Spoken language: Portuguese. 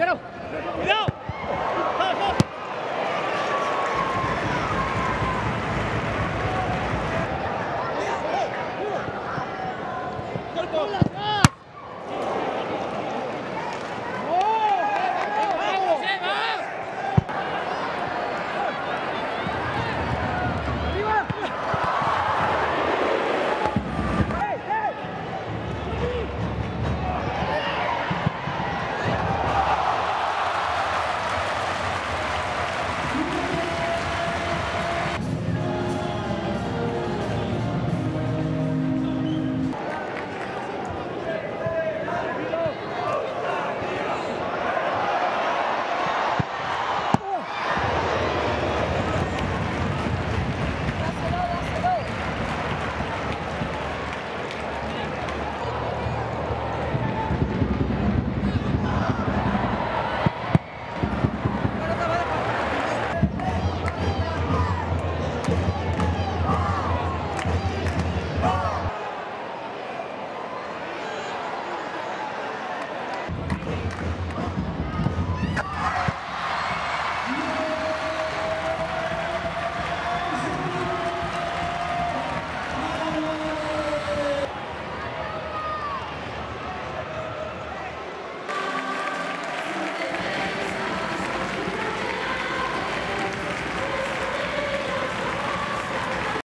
Cuidado. Vamos,